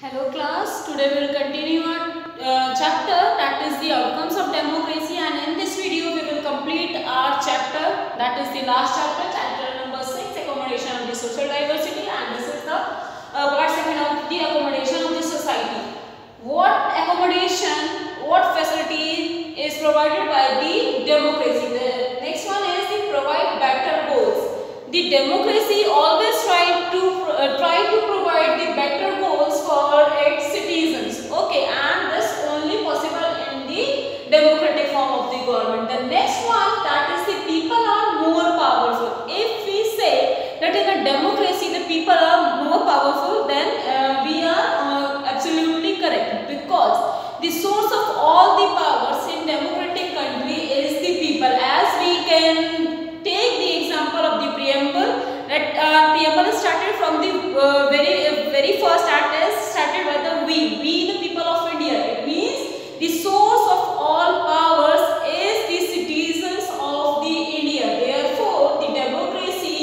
Hello class, today we will continue our uh, chapter that is the outcomes of democracy and in this video we will complete our chapter that is the last chapter, chapter number 6 accommodation of the social diversity and this is the uh, part second of the accommodation of the society. What accommodation, what facility is provided by the democracy. The next one is the provide better goals. The democracy always try to uh, try to provide the better goals for its citizens. Okay, and this only possible in the democratic form of the government. The next one that is the people are more powerful. If we say that in a democracy the people are more powerful, then uh, we are uh, absolutely correct because the source of all the powers in democratic country is the people. As we can take the example of the that uh, started from the uh, very uh, very first act is started by the we. We the people of india. It means the source of all powers is the citizens of the india. Therefore the democracy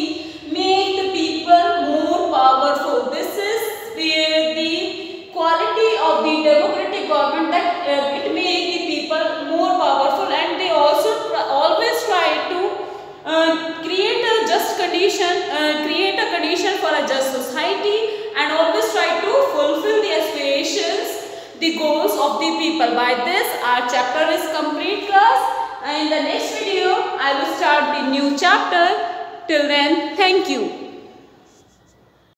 make the people more powerful. This is the, the quality of the democratic government that uh, it make the people uh, create a condition for a just society and always try to fulfill the aspirations, the goals of the people. By this our chapter is complete class and in the next video I will start the new chapter. Till then, thank you.